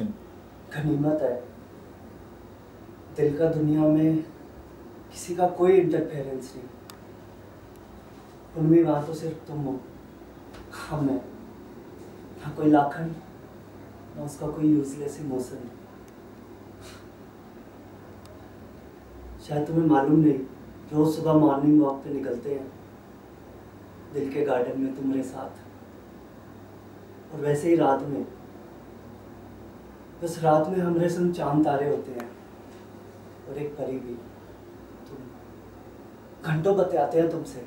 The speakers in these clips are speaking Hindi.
connection. गनीमत है। दिल का दुनिया में किसी का कोई इंटरफेरेंस नहीं। उनमें वहाँ तो सिर्फ़ तुम हो। हम है। ना कोई लाखन, ना उसका कोई यूजलेस इमोशन शायद तुम्हें मालूम नहीं, रोज सुबह मॉर्निंग वॉक पे निकलते हैं। दिल के गार्डन में तुम्हारे साथ। और वैसे ही रात में बस रात में हमारे संग चाँद तारे होते हैं, और एक परी भी। तुम घंटों बतियाते हैं तुमसे,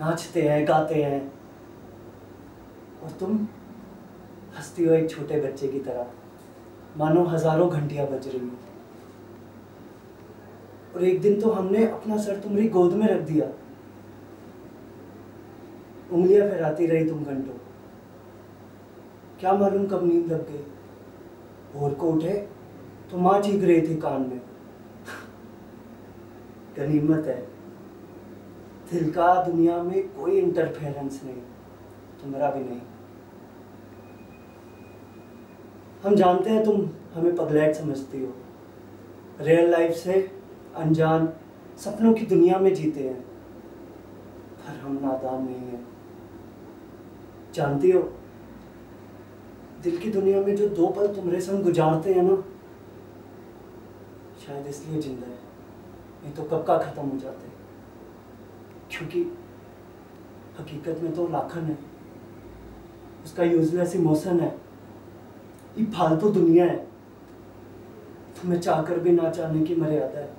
नाचते हैं, गाते हैं। और तुम हंसती हो एक छोटे बच्चे की तरह। मानो हज़ारों घंटियाँ बज रही हो। और एक दिन तो हमने अपना सर तुम्हारी गोद में रख दिया। उंगलियाँ फहराती रही तुम घंटों। क्या मालूम कब नींद लग गई। भोर को उठे तो माँ चीख रही थी कान में। गनीमत है। दिल का दुनिया में कोई इंटरफेरेंस नहीं, तुम्हारा भी नहीं। हम जानते हैं तुम हमें पगलैट समझती हो। रियल लाइफ से अनजान सपनों की दुनिया में जीते हैं। पर हम नादान नहीं हैं। जानती हो? दिल की दुनिया में जो दो पल तुम्हारे संग गुजारते हैं ना, शायद इसलिए ज़िंदा है। नहीं तो कब का खत्म हो जाते क्योंकि हकीकत में तो लाखन है। उसका यूजलेस इमोशन है। ये फालतू तो दुनिया है। तुम्हें चाहकर भी ना चाहने की मर्यादा है।